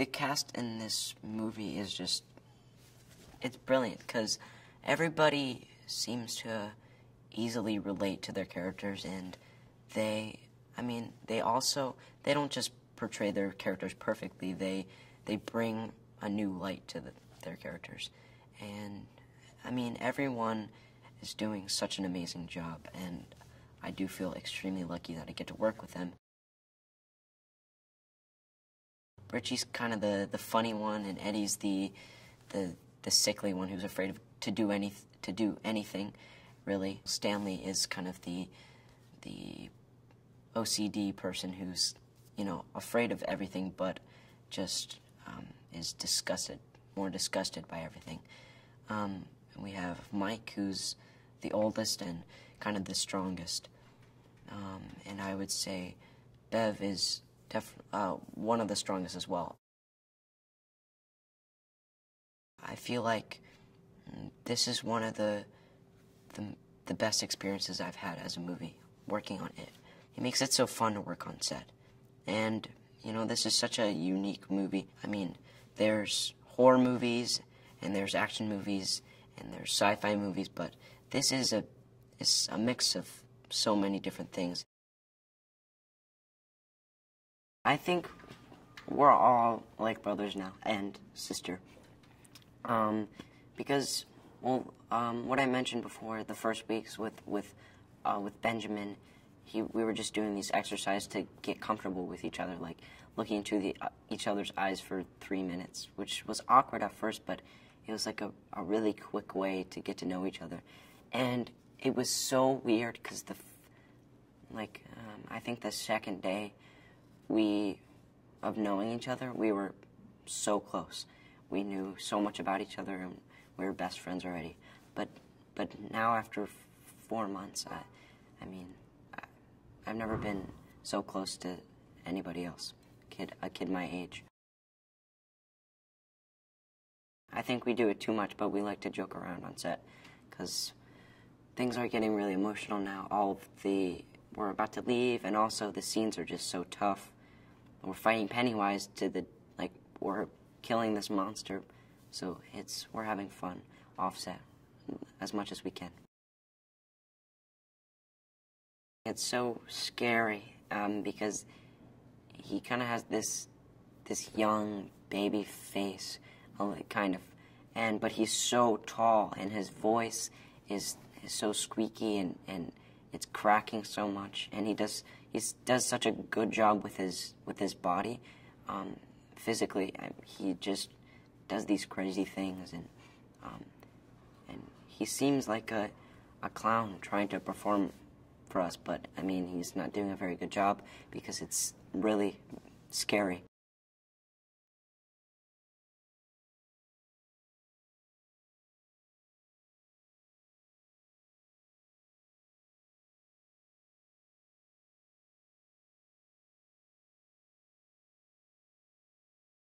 the cast in this movie is just it's brilliant because everybody seems to easily relate to their characters and they i mean they also they don't just portray their characters perfectly they they bring a new light to the, their characters. And i mean everyone is doing such an amazing job and i do feel extremely lucky that i get to work with them Richie's kind of the, the funny one, and Eddie's the, the the sickly one who's afraid of to do any to do anything, really. Stanley is kind of the the OCD person who's you know afraid of everything, but just um, is disgusted, more disgusted by everything. Um, we have Mike, who's the oldest and kind of the strongest, um, and I would say Bev is def- uh, one of the strongest as well. I feel like this is one of the, the the best experiences I've had as a movie working on it. It makes it so fun to work on set, and you know this is such a unique movie. I mean, there's horror movies and there's action movies and there's sci-fi movies, but this is a is a mix of so many different things. I think we're all like brothers now and sister. Um, because well, um, what I mentioned before, the first weeks with with uh, with Benjamin, he we were just doing these exercises to get comfortable with each other, like looking into the uh, each other's eyes for three minutes, which was awkward at first, but it was like a, a really quick way to get to know each other, and it was so weird because the like um, I think the second day we, of knowing each other, we were so close. We knew so much about each other, and we were best friends already. But, but now after four months, I, I mean, I, I've never been so close to anybody else, kid, a kid my age. I think we do it too much, but we like to joke around on set because things are getting really emotional now. All the we're about to leave, and also the scenes are just so tough we're fighting Pennywise to the like we're killing this monster, so it's we're having fun offset as much as we can. It's so scary um, because he kind of has this this young baby face, kind of, and but he's so tall and his voice is, is so squeaky and, and it's cracking so much, and he does he does such a good job with his with his body. Um, physically, he just does these crazy things, and um, and he seems like a a clown trying to perform for us. But I mean, he's not doing a very good job because it's really scary.